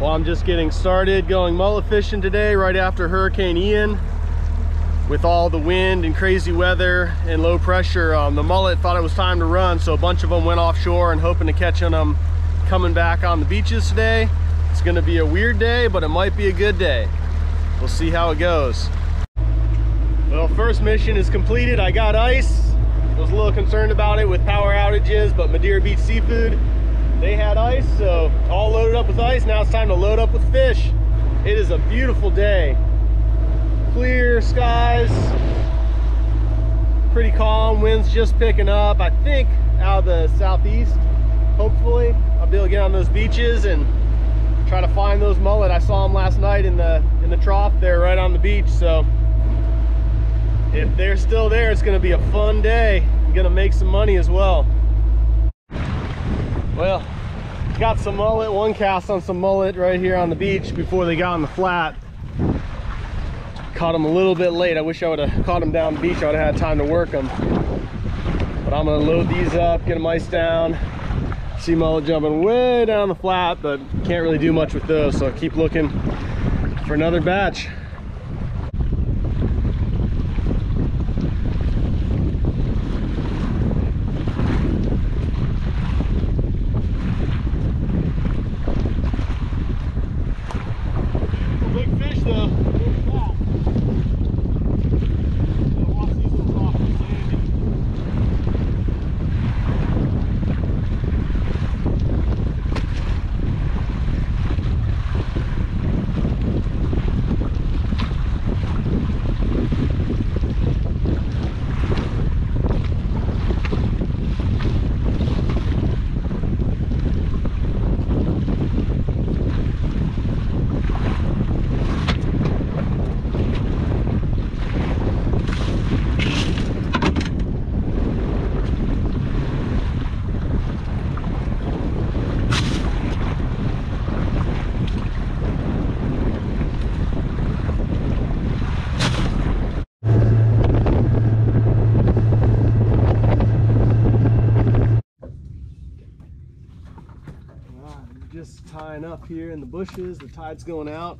Well, I'm just getting started going mullet fishing today right after Hurricane Ian. With all the wind and crazy weather and low pressure, um, the mullet thought it was time to run, so a bunch of them went offshore and hoping to catch them coming back on the beaches today. It's gonna be a weird day, but it might be a good day. We'll see how it goes. Well, first mission is completed. I got ice. I was a little concerned about it with power outages, but Madeira Beach Seafood they had ice so all loaded up with ice. Now it's time to load up with fish. It is a beautiful day. Clear skies. Pretty calm. Winds just picking up i think out of the southeast hopefully. I'll be able to get on those beaches and try to find those mullet. I saw them last night in the in the trough. There right on the beach so if they're still there it's going to be a fun day. I'm gonna make some money as well well, got some mullet, one cast on some mullet right here on the beach before they got on the flat. Caught them a little bit late. I wish I would have caught them down the beach. I would have had time to work them. But I'm gonna load these up, get them iced down. See mullet jumping way down the flat, but can't really do much with those. So I keep looking for another batch. stuff. Just tying up here in the bushes. The tide's going out.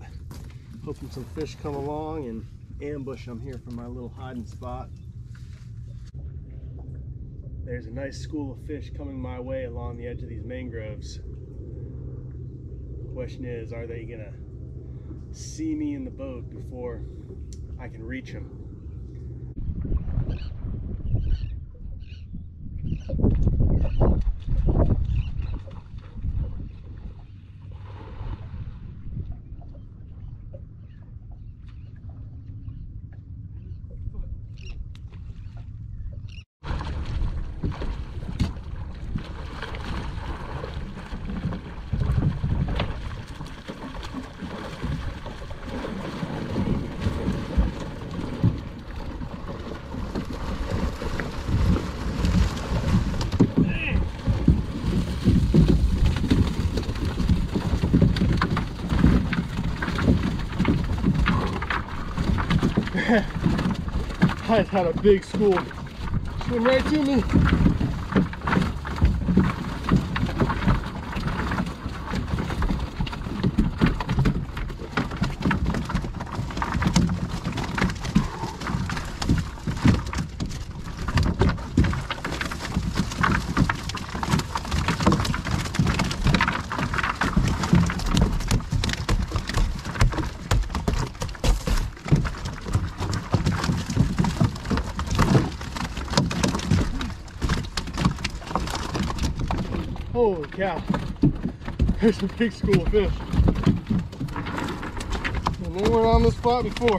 Hoping some fish come along and ambush them here from my little hiding spot. There's a nice school of fish coming my way along the edge of these mangroves. Question is, are they gonna see me in the boat before I can reach them? I had a big school swim right to me. Cow. There's a big school of fish. They weren't on this spot before.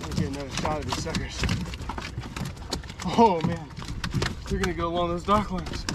Let get another shot of these suckers. Oh man, they're gonna go along those dock lines.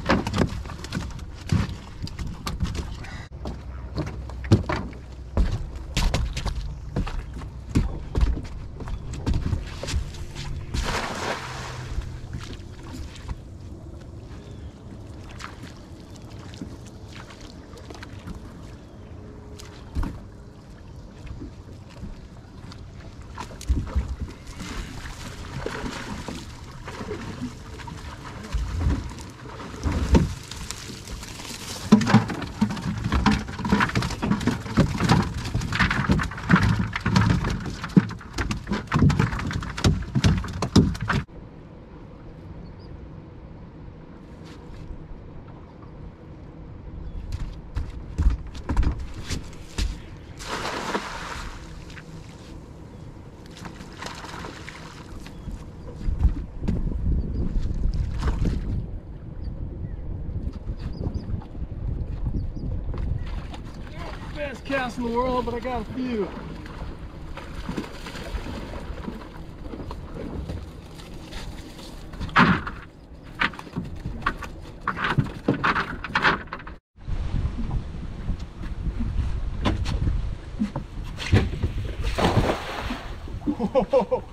Best cast in the world, but I got a few.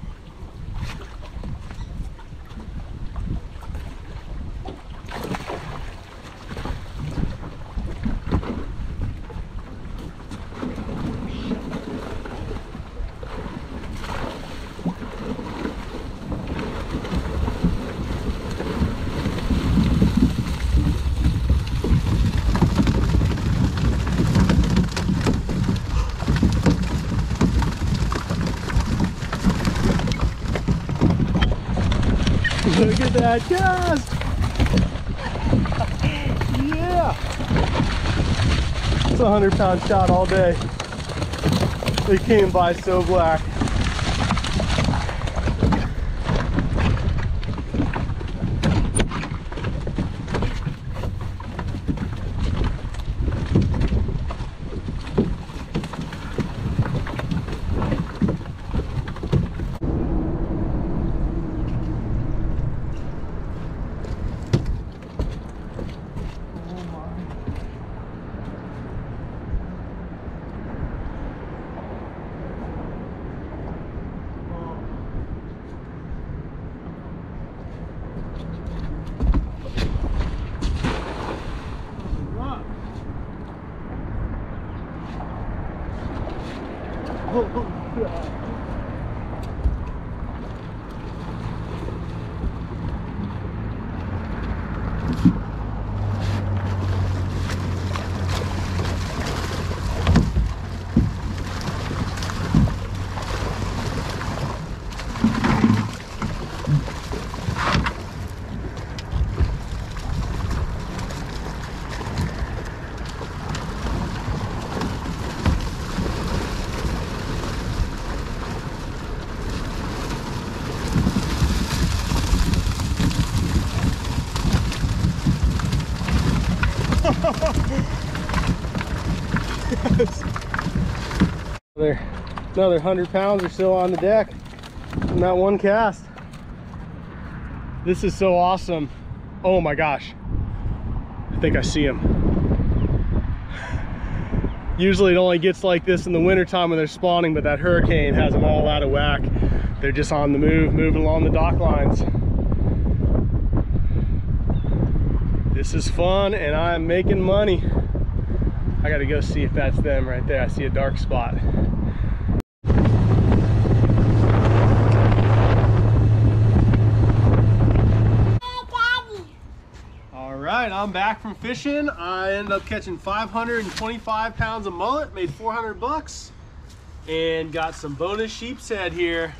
Look at that cast! yeah! It's a hundred pound shot all day. They came by so black. 后后撤。Another, another 100 pounds are still on the deck from that one cast. This is so awesome. Oh my gosh. I think I see him. Usually it only gets like this in the wintertime when they're spawning, but that hurricane has them all out of whack. They're just on the move, moving along the dock lines. This is fun and I'm making money. I gotta go see if that's them right there. I see a dark spot. All right, I'm back from fishing. I ended up catching 525 pounds of mullet, made 400 bucks, and got some bonus sheep's head here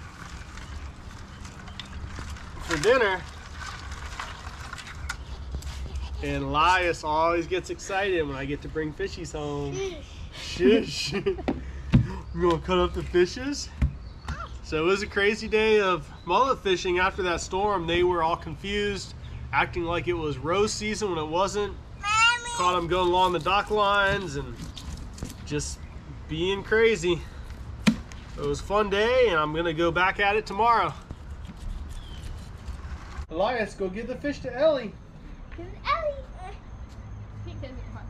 for dinner. And Elias always gets excited when I get to bring fishies home. Shush. you gonna cut up the fishes? So it was a crazy day of mullet fishing after that storm. They were all confused, acting like it was roe season when it wasn't. Caught them going along the dock lines and just being crazy. It was a fun day and I'm gonna go back at it tomorrow. Elias, go give the fish to Ellie. He doesn't want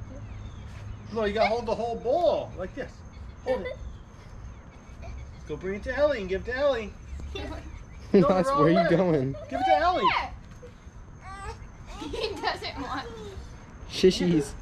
to. No, you gotta hold the whole bowl like this. Hold it. Go bring it to Ellie and give it to Ellie. Go That's where wrong you way. going? Give it to Ellie. He doesn't want. Shishies.